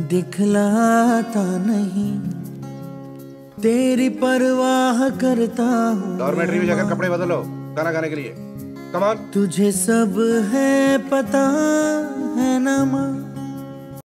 दिखलाता नहीं। तेरी परवाह करता हूँ डॉर्मेटरी में जाकर कपड़े बदलो गाना गाने के लिए। कमान तुझे सब है पता है ना माँ।